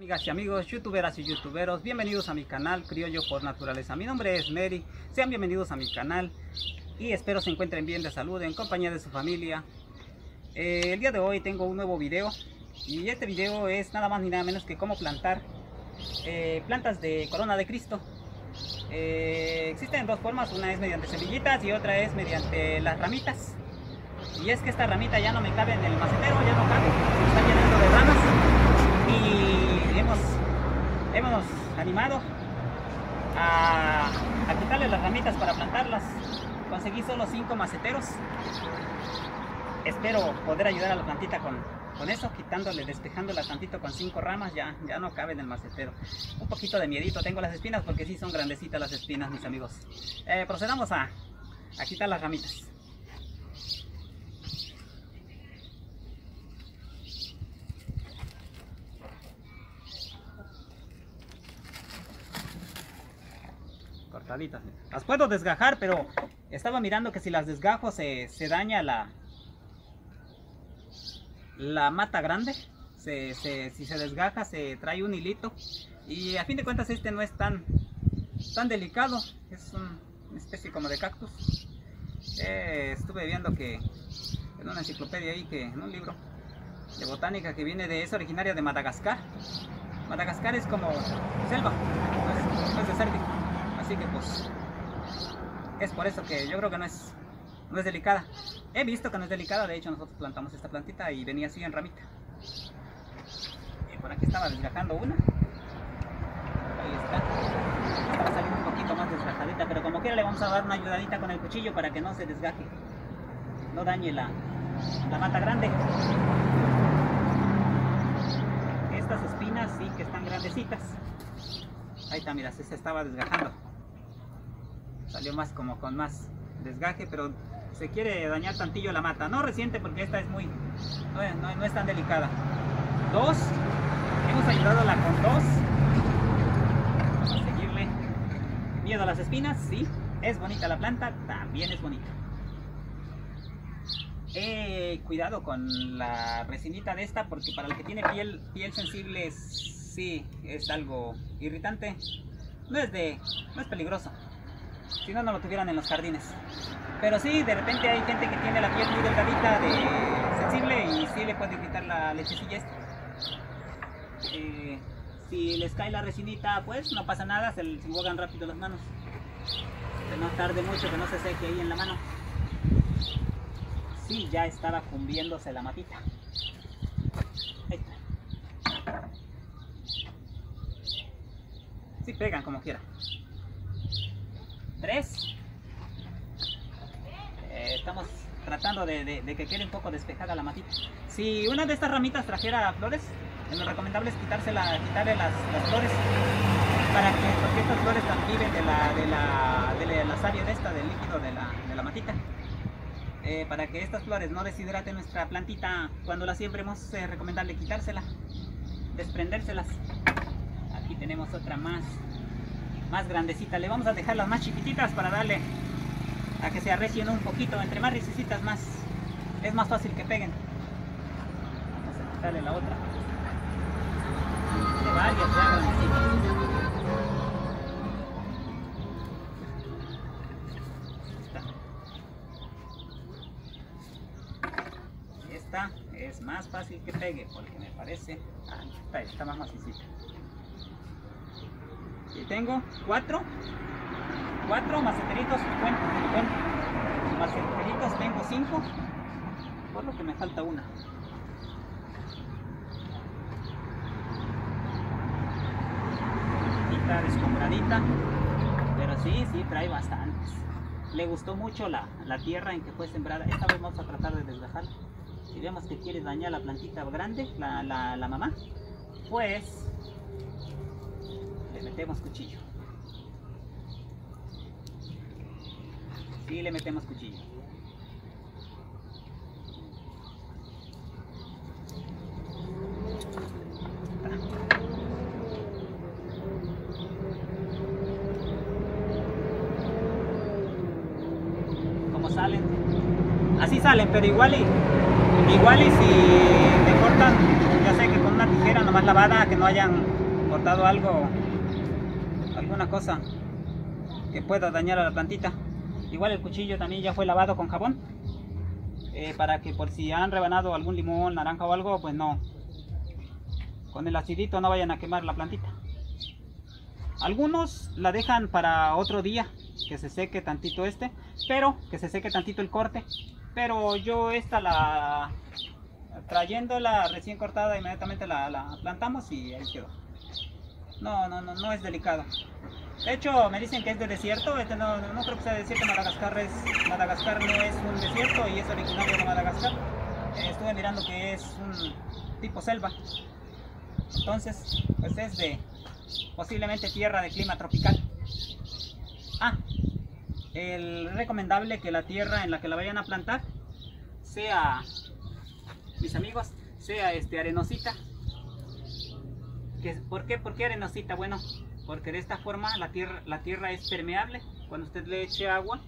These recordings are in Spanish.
Amigas y amigos, youtuberas y youtuberos, bienvenidos a mi canal Criollo por Naturaleza. Mi nombre es Neri, sean bienvenidos a mi canal y espero se encuentren bien de salud en compañía de su familia. Eh, el día de hoy tengo un nuevo video y este video es nada más ni nada menos que cómo plantar eh, plantas de corona de Cristo. Eh, existen dos formas, una es mediante semillitas y otra es mediante las ramitas. Y es que esta ramita ya no me cabe en el macetero, ya no cabe, está de ramas y hemos, hemos animado a, quitarle las ramitas para plantarlas. Conseguí solo cinco maceteros. Espero poder ayudar a la plantita con, con eso, quitándole, despejándola tantito con cinco ramas, ya, ya no cabe en el macetero. Un poquito de miedito tengo las espinas porque sí son grandecitas las espinas, mis amigos. Eh, procedamos a quitar las ramitas. Las puedo desgajar, pero estaba mirando que si las desgajo se, se daña la, la mata grande. Se, si se desgaja se trae un hilito. Y a fin de cuentas este no es tan, tan delicado. Es un, una especie como de cactus. Eh, estuve viendo que en una enciclopedia ahí, que en un libro de botánica que viene de, es originaria de Madagascar. Madagascar es como selva, no es, no es desértico. Así que pues es por eso que yo creo que no es, no es delicada. He visto que no es delicada, de hecho nosotros plantamos esta plantita y venía así en ramita. Por aquí estaba desgajando una. Ahí está. Estaba saliendo un poquito más desgajadita, pero como quiera le vamos a dar una ayudadita con el cuchillo para que no se desgaje. No dañe la, la mata grande. Estas espinas sí que están grandecitas. Ahí está, mira, se estaba desgajando salió más como con más desgaje, pero se quiere dañar tantillo la mata. No reciente porque esta es muy, no, no, no es tan delicada. Dos, hemos ayudado la con dos. Vamos a seguirle. Miedo a las espinas, sí. Es bonita la planta, también es bonita. Eh, cuidado con la resinita de esta porque para el que tiene piel, piel sensible sí es algo irritante. No es de, no es peligroso si no, no lo tuvieran en los jardines. Pero sí, de repente hay gente que tiene la piel muy delgadita, de sensible y sí le puede quitar la lechecilla. Eh, si les cae la resinita, pues no pasa nada, se, se enjuagan rápido las manos. Que no tarde mucho, que no se seque ahí en la mano. Sí, ya estaba cumbiéndose la matita. Ahí está. Sí pegan como quiera. Tres. Eh, estamos tratando de, de, de, que quede un poco despejada la matita. Si una de estas ramitas trajera flores, lo recomendable es quitársela, quitarle las, las flores para que, porque estas flores viven de la, de la, de la savia de esta, del líquido de la, de la matita. Eh, para que estas flores no deshidraten nuestra plantita cuando la siembremos, es recomendable quitársela, desprendérselas. Aquí tenemos otra más más grandecita. Le vamos a dejar las más chiquititas para darle a que se arrecien un poquito. Entre más risecitas más es más fácil que peguen. Vamos a quitarle la otra. De. Esta es más fácil que pegue porque me parece... Ah, está, está más macicita. Tengo cuatro, cuatro maceteritos, bueno, bueno, maceteritos tengo cinco, por lo que me falta una. Está descombradita, pero sí, sí, trae bastantes. Le gustó mucho la, la tierra en que fue sembrada. Esta vez vamos a tratar de desgajarla. Si vemos que quiere dañar la plantita grande, la, la, mamá, pues metemos cuchillo. Sí, le metemos cuchillo. ¿Cómo salen? Así salen, pero igual y igual y si te cortan, ya sé que con una tijera nomás lavada, que no hayan cortado algo, alguna cosa que pueda dañar a la plantita. Igual el cuchillo también ya fue lavado con jabón. Eh, para que por si han rebanado algún limón, naranja o algo, pues no. Con el acidito no vayan a quemar la plantita. Algunos la dejan para otro día, que se seque tantito este, pero que se seque tantito el corte. Pero yo esta la trayéndola recién cortada inmediatamente la, la plantamos y ahí quedó. No, no, no, no es delicado. De hecho, me dicen que es de desierto, este no, creo que sea de desierto, Madagascar, es, Madagascar no es un desierto y es originario de Madagascar. Eh, estuve mirando que es un tipo selva. Entonces, pues es de posiblemente tierra de clima tropical. Ah, el recomendable que la tierra en la que la vayan a plantar sea, mis amigos, sea este arenosita. ¿Por qué? ¿Por qué arenosita? Bueno, porque de esta forma la tierra, la tierra es permeable. Cuando usted le eche agua,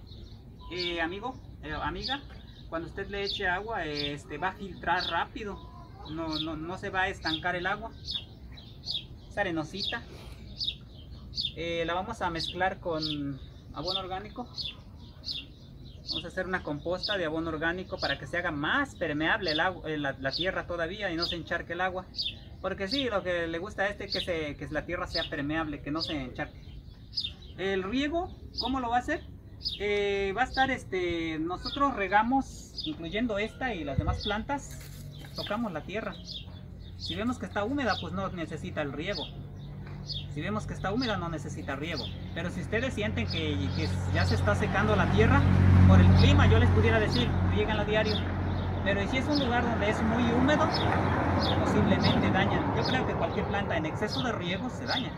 eh, amigo, eh, amiga, cuando usted le eche agua, este, va a filtrar rápido, no, no, no se va a estancar el agua. Es arenosita. Eh, la vamos a mezclar con abono orgánico. Vamos a hacer una composta de abono orgánico para que se haga más permeable el agua, la, la tierra todavía y no se encharque el agua. Porque sí, lo que le gusta a este es que, se, que la tierra sea permeable, que no se encharque. El riego, ¿cómo lo va a hacer? Eh, va a estar, este, nosotros regamos, incluyendo esta y las demás plantas, tocamos la tierra. Si vemos que está húmeda, pues no necesita el riego. Si vemos que está húmeda, no necesita riego. Pero si ustedes sienten que, que ya se está secando la tierra, por el clima, yo les pudiera decir, llegan a diario pero si es un lugar donde es muy húmedo, posiblemente dañan. Yo creo que cualquier planta en exceso de riego se daña.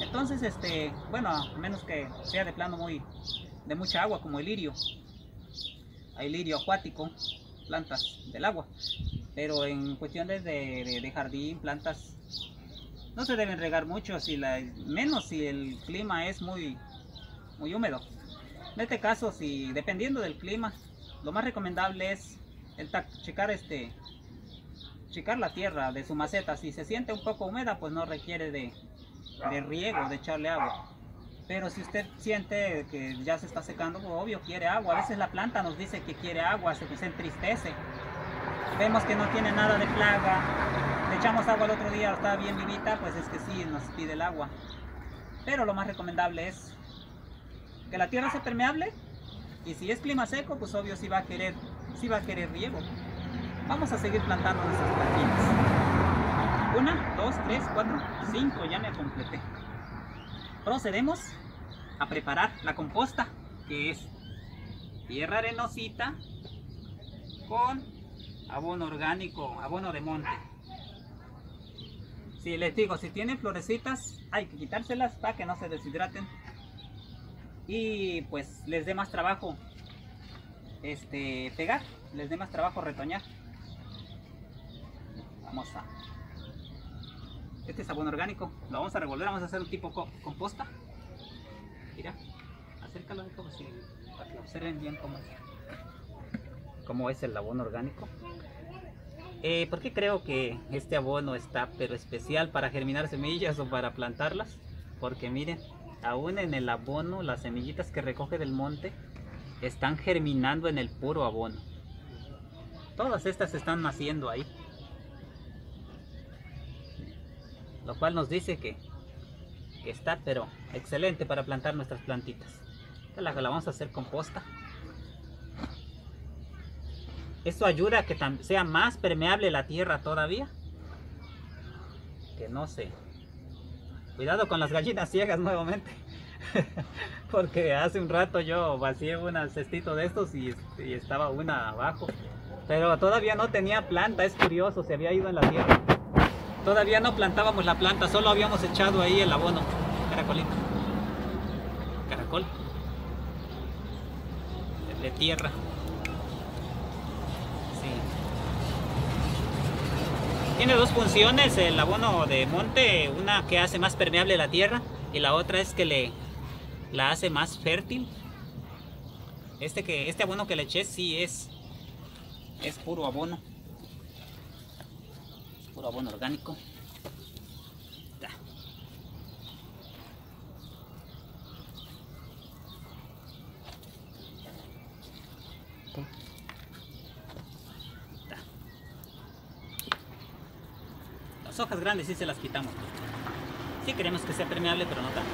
Entonces, este, bueno, a menos que sea de plano muy de mucha agua, como el lirio. Hay lirio acuático, plantas del agua. Pero en cuestiones de, de, jardín, plantas, no se deben regar mucho, si la, menos si el clima es muy, muy húmedo. En este caso, si dependiendo del clima, lo más recomendable es el checar este checar la tierra de su maceta. Si se siente un poco húmeda pues no requiere de, de riego de echarle agua. Pero si usted siente que ya se está secando pues obvio quiere agua. A veces la planta nos dice que quiere agua se, se entristece. Vemos que no tiene nada de plaga. Le echamos agua el otro día está bien vivita pues es que sí nos pide el agua. Pero lo más recomendable es que la tierra sea permeable y si es clima seco pues obvio sí va a querer si va a querer riego. Vamos a seguir plantando nuestras plantitas. Una, dos, tres, cuatro, cinco, ya me completé. Procedemos a preparar la composta, que es tierra arenosita con abono orgánico, abono de monte. Si les digo, si tienen florecitas, hay que quitárselas para que no se deshidraten y pues les dé más trabajo este, pegar, les dé más trabajo retoñar. Este es abono orgánico, lo vamos a revolver, vamos a hacer un tipo composta. Mira, acércalo un poco para que observen bien cómo es, cómo es el abono orgánico. Eh, ¿Por qué creo que este abono está pero especial para germinar semillas o para plantarlas? Porque miren, aún en el abono, las semillitas que recoge del monte, están germinando en el puro abono. Todas estas están naciendo ahí. Lo cual nos dice que, está pero excelente para plantar nuestras plantitas. La, la vamos a hacer composta. Esto ayuda a que sea más permeable la tierra todavía. Que no sé. Cuidado con las gallinas ciegas nuevamente. porque hace un rato yo vacié un cestito de estos y, estaba una abajo. Pero todavía no tenía planta, es curioso, se había ido en la tierra. Todavía no plantábamos la planta, solo habíamos echado ahí el abono. Caracolito. Caracol. De tierra. Tiene dos funciones el abono de monte, una que hace más permeable la tierra y la otra es que le la hace más fértil. Este, que, este abono que le eché sí es, es puro abono abono orgánico. Las hojas grandes sí se las quitamos. Sí queremos que sea permeable, pero no tanto.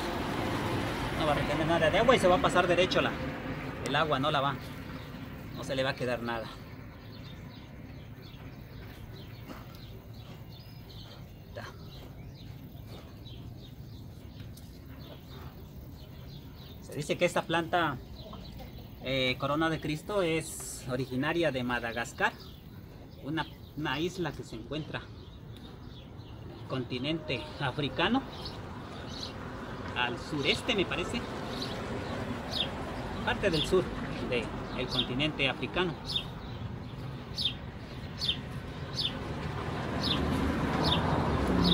No va a retener nada de agua y se va a pasar derecho la, el agua, no la va. No se le va a quedar nada. Dice que esta planta eh, Corona de Cristo es originaria de Madagascar, una, una isla que se encuentra en el continente africano, al sureste me parece, parte del sur del continente africano.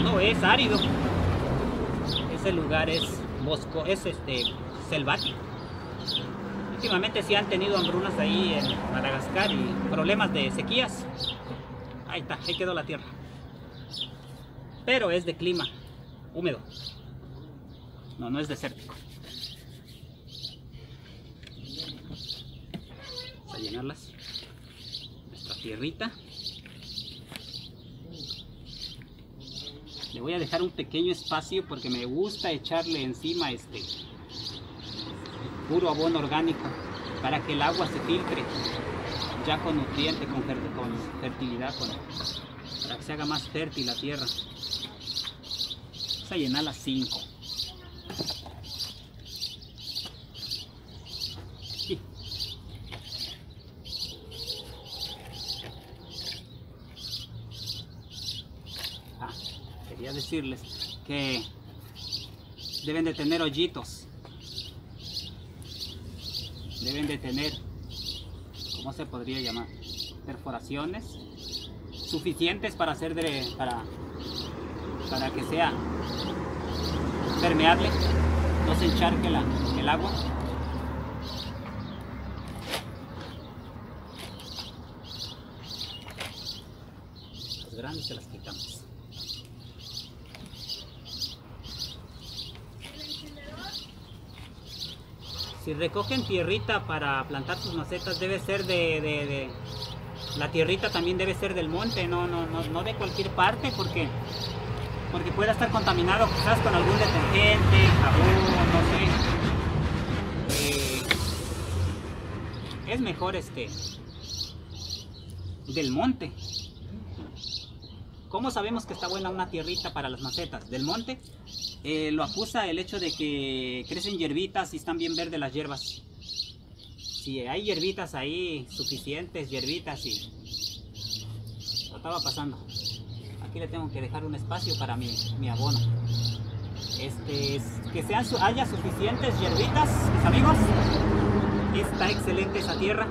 No es árido, ese lugar es bosco, es este selvático. Últimamente sí han tenido hambrunas ahí en Madagascar y problemas de sequías. Ahí está, ahí quedó la tierra. Pero es de clima húmedo. No, no es desértico. Vamos a llenarlas. Nuestra tierrita. Le voy a dejar un pequeño espacio porque me gusta echarle encima este puro abono orgánico para que el agua se filtre ya con nutriente, con, fertilidad, para que se haga más fértil la tierra. Vamos a llenar las 5. Ah, quería decirles que deben de tener hoyitos deben de tener, ¿cómo se podría llamar? Perforaciones suficientes para hacer de, para, para que sea permeable, no se encharque la, el agua. Grandes se las quitamos. Si recogen tierrita para plantar sus macetas debe ser de, la tierrita también debe ser del monte no no no, no de cualquier parte porque porque pueda estar contaminado quizás con algún detergente jabón no sé. Eh, es mejor este del monte. ¿Cómo sabemos que está buena una tierrita para las macetas? Del monte eh, lo acusa el hecho de que crecen hierbitas y están bien verdes las hierbas. Si hay hierbitas ahí, suficientes hierbitas y... Lo estaba pasando. Aquí le tengo que dejar un espacio para mi, abono. Este, que sean, haya suficientes hierbitas, mis amigos. Está excelente esa tierra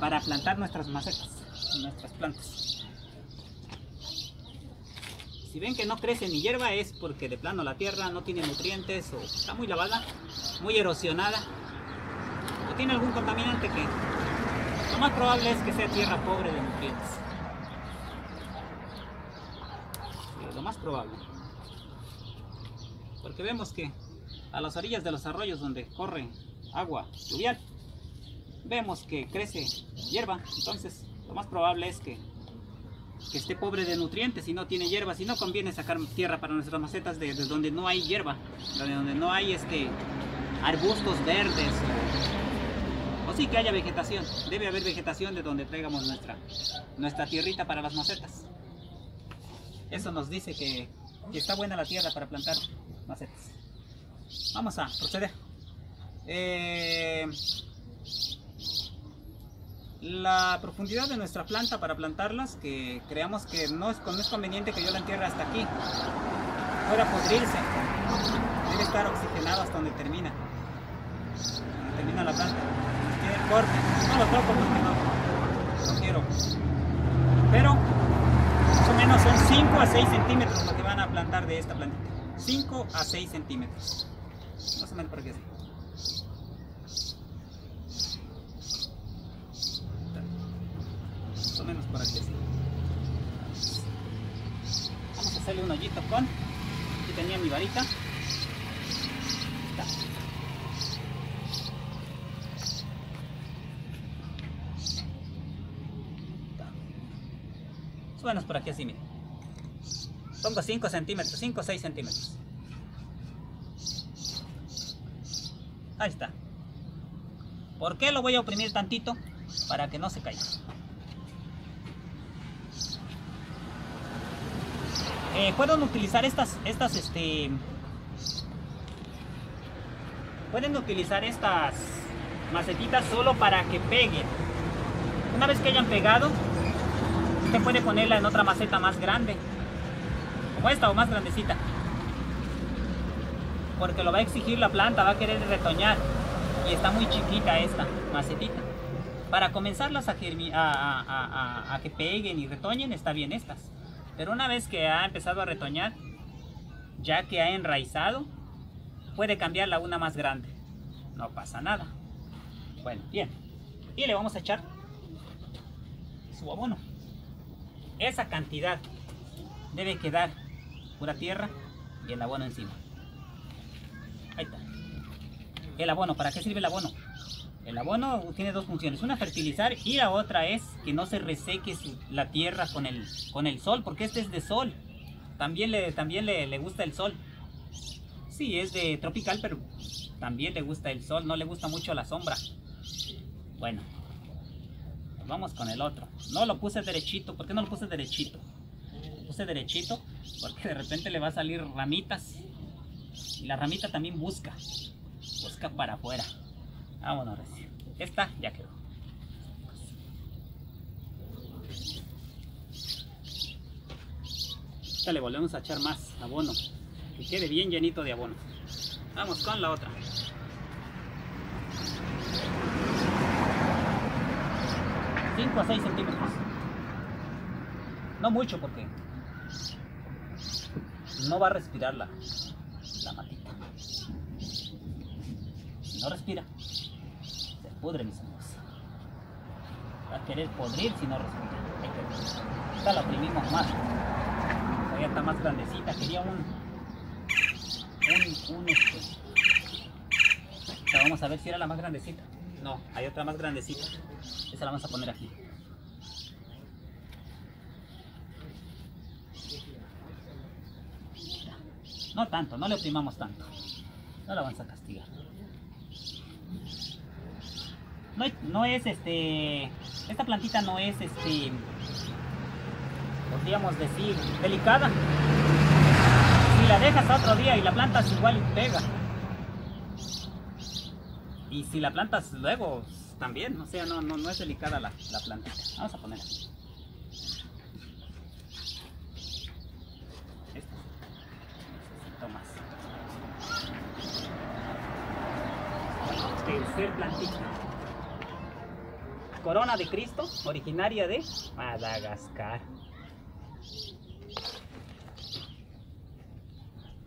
para plantar nuestras macetas, nuestras plantas. Si ven que no crece ni hierba es porque de plano la tierra no tiene nutrientes o está muy lavada, muy erosionada o tiene algún contaminante que lo más probable es que sea tierra pobre de nutrientes. lo más probable. Porque vemos que a las orillas de los arroyos donde corre agua fluvial, vemos que crece hierba, entonces lo más probable es que que esté pobre de nutrientes y no tiene hierba, si no conviene sacar tierra para nuestras macetas de, donde no hay hierba, de donde no hay este arbustos verdes o, sí que haya vegetación, debe haber vegetación de donde traigamos nuestra, nuestra tierrita para las macetas. Eso nos dice que, que está buena la tierra para plantar macetas. Vamos a proceder. Eh, la profundidad de nuestra planta para plantarlas, que creamos que no es, conveniente que yo la entierre hasta aquí, fuera podrirse, debe estar oxigenado hasta donde termina, donde termina la planta. Tiene el corte, no lo toco porque no, quiero, pero más o menos son 5 a 6 centímetros lo que van a plantar de esta plantita, 5 a 6 centímetros, más o menos por aquí así. O menos por aquí. Vamos a hacerle un hoyito con. Aquí tenía mi varita. Está. Está. por aquí así, miren. Pongo 5 centímetros, 5 o 6 centímetros. Ahí está. ¿Por qué lo voy a oprimir tantito? Para que no se caiga. Eh, pueden utilizar estas, estas, este... Pueden utilizar estas macetitas solo para que peguen. Una vez que hayan pegado, usted puede ponerla en otra maceta más grande. Como esta o más grandecita. Porque lo va a exigir la planta, va a querer retoñar. Y está muy chiquita esta macetita. Para comenzarlas a, a, a, que peguen y retoñen, está bien estas. Pero una vez que ha empezado a retoñar, ya que ha enraizado, puede cambiarla a una más grande. No pasa nada. Bueno, bien. Y le vamos a echar su abono. Esa cantidad debe quedar pura tierra y el abono encima. Ahí está. El abono, ¿para qué sirve el abono? El abono tiene dos funciones, una fertilizar y la otra es que no se reseque la tierra con el, con el sol, porque este es de sol. También, le, también le, le gusta el sol. Sí, es de tropical, pero también le gusta el sol, no le gusta mucho la sombra. Bueno, vamos con el otro. No lo puse derechito. ¿Por qué no lo puse derechito? Lo puse derechito porque de repente le va a salir ramitas. Y la ramita también busca. Busca para afuera. Vámonos, recién. Esta ya quedó. Esta le volvemos a echar más abono. Que quede bien llenito de abono. Vamos con la otra. 5 a 6 centímetros. No mucho porque no va a respirar la, la matita. No respira, se pudre mis amigos. Va a querer podrir si no respira. Esta la oprimimos más. Todavía está más grandecita. Quería un, un, un este. vamos a ver si era la más grandecita. No, hay otra más grandecita. Esa la vamos a poner aquí. No tanto, no le oprimamos tanto. No la vamos a castigar. No, no es este. Esta plantita no es este. Podríamos decir, delicada. Si la dejas a otro día y la plantas igual pega. Y si la plantas luego también, o sea, no, no, no es delicada la, la plantita. Vamos a poner aquí. Tercer plantita. Corona de Cristo, originaria de Madagascar.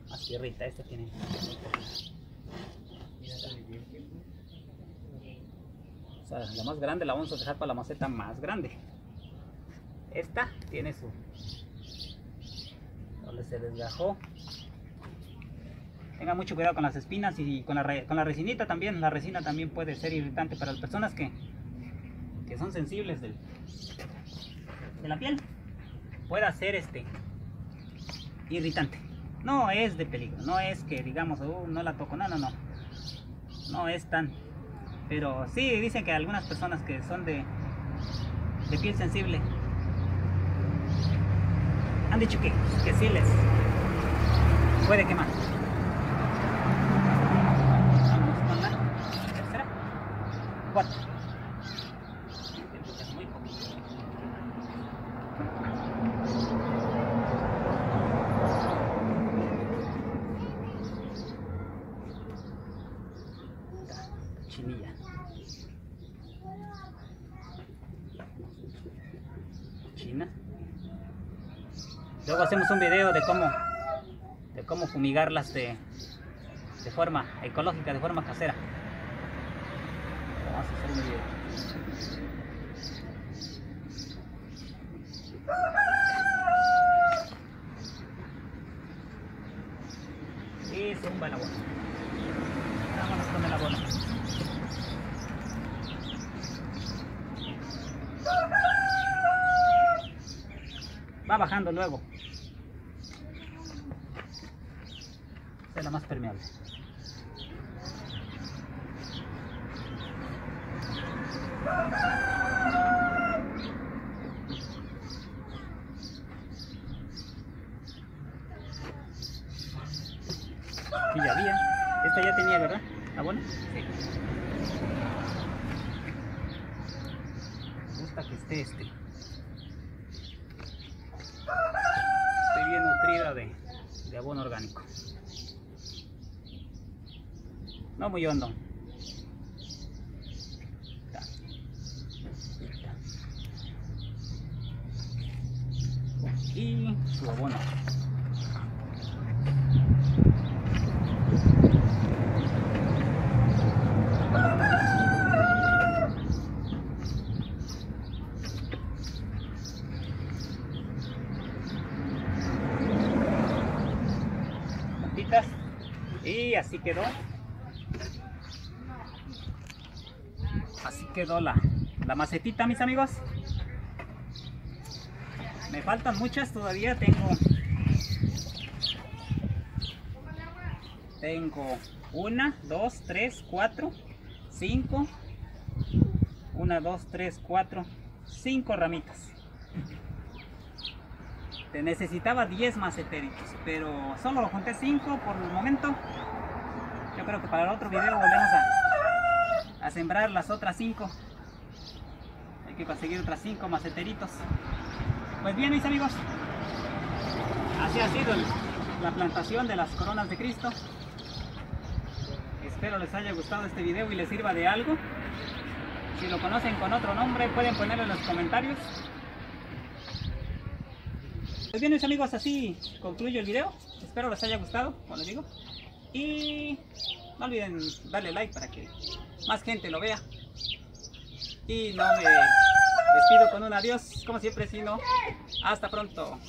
Más tierrita, este tiene. O sea, la más grande la vamos a dejar para la maceta más grande. Esta tiene su... Donde se desgajó. Tenga mucho cuidado con las espinas y con la, con la resinita también. La resina también puede ser irritante para las personas que, son sensibles del, de la piel. Puede ser este irritante. No es de peligro, no es que digamos, uh, no la toco, no, no, no. No es tan pero sí, dicen que algunas personas que son de, de piel sensible han dicho que, que sí les puede quemar. Vamos con la tercera. Cuatro. Luego hacemos un video de cómo, de cómo fumigarlas de, de forma ecológica, de forma casera. Vamos a hacer un video. Y zumba el abono. Vámonos con el abono. Va bajando luego. Esta es la más permeable. Aquí ya había. Esta ya tenía, ¿verdad? ¿Abono? Sí. Me gusta que esté este. Estoy bien nutrida de, de abono orgánico. No muy hondo. Ta. Y su abono. Puntitas. Así quedó. Así quedó la, la macetita, mis amigos. Me faltan muchas todavía. Tengo. Tengo una, dos, tres, cuatro, cinco. Una, dos, tres, cuatro, cinco ramitas. Te necesitaba 10 maceteritos, pero solo lo junté 5 por el momento. Yo creo que para el otro video volvemos a, sembrar las otras 5. Hay que conseguir otras 5 maceteritos. Pues bien, mis amigos, así ha sido la plantación de las coronas de Cristo. Espero les haya gustado este video y les sirva de algo. Si lo conocen con otro nombre, pueden ponerlo en los comentarios. Pues bien, mis amigos, así concluyo el video. Espero les haya gustado, como les digo. Y no olviden darle like para que más gente lo vea. Y no me despido con un adiós, como siempre, sino hasta pronto.